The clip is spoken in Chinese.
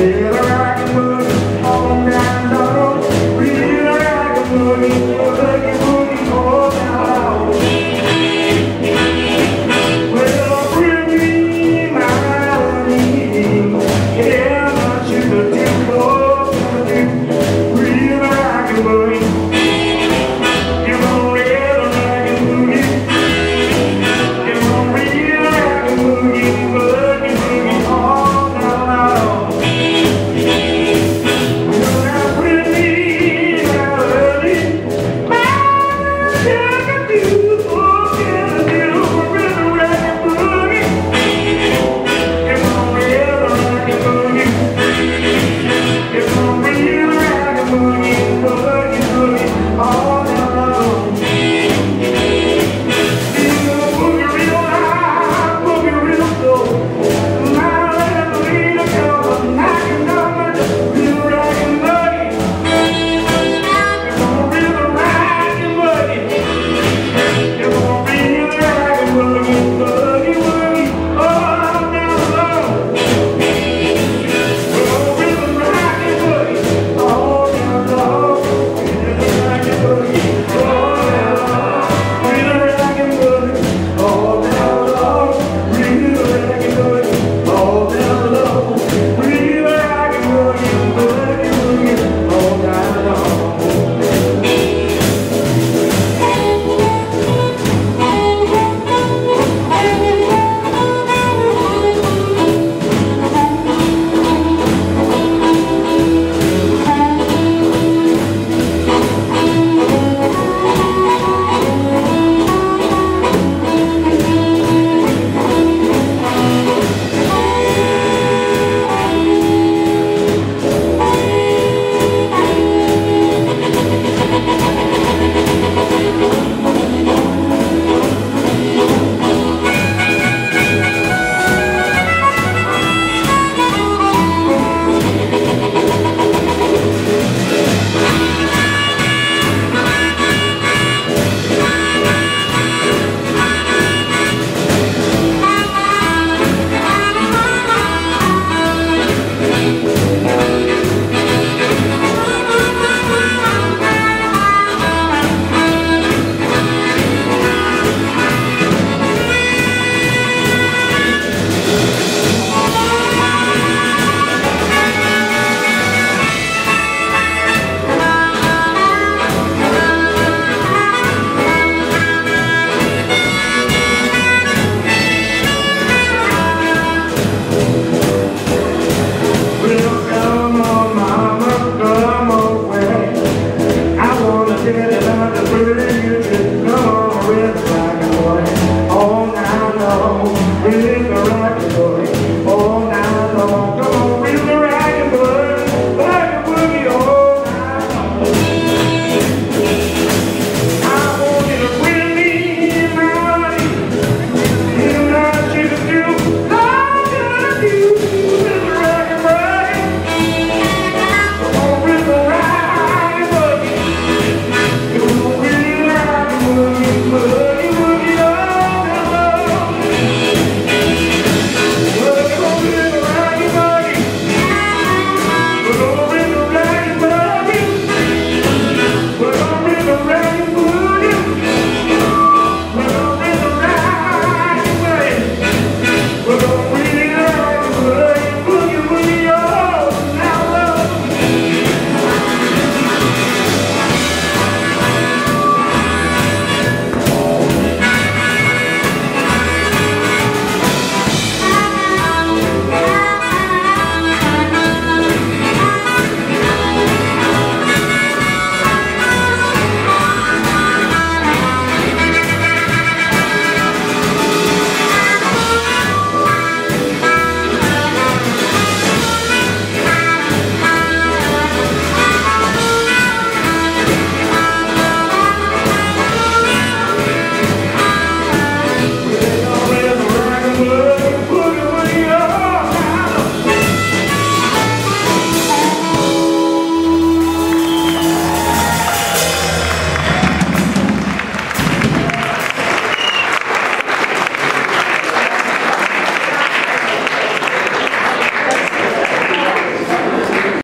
Yeah. Get another bird